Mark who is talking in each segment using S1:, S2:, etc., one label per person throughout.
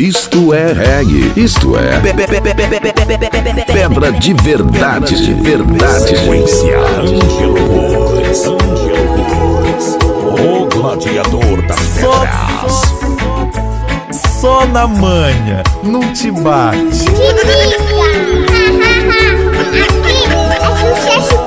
S1: Isto é reggae, isto é pedra de verdade, de verdade.
S2: Angelores, o gladiador das pedras.
S3: Só na manha, não te bate.
S4: Que briga! Aqui,
S5: a gente acha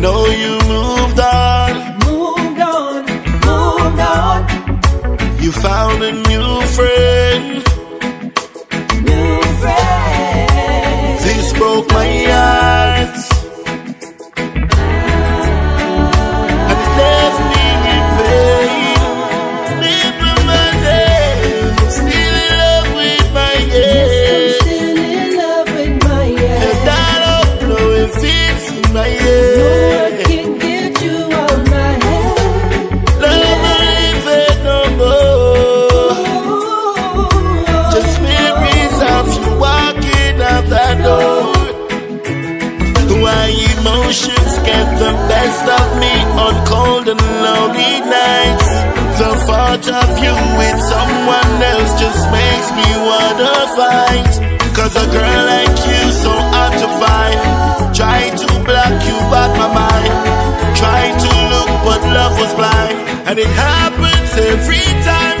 S5: know you moved on. Moved on, moved on. You found a new thought of you with someone else just makes me wanna fight. Cause a girl like you so hard to find. Trying to block you out my mind. Trying to look but love was blind. And it happens every time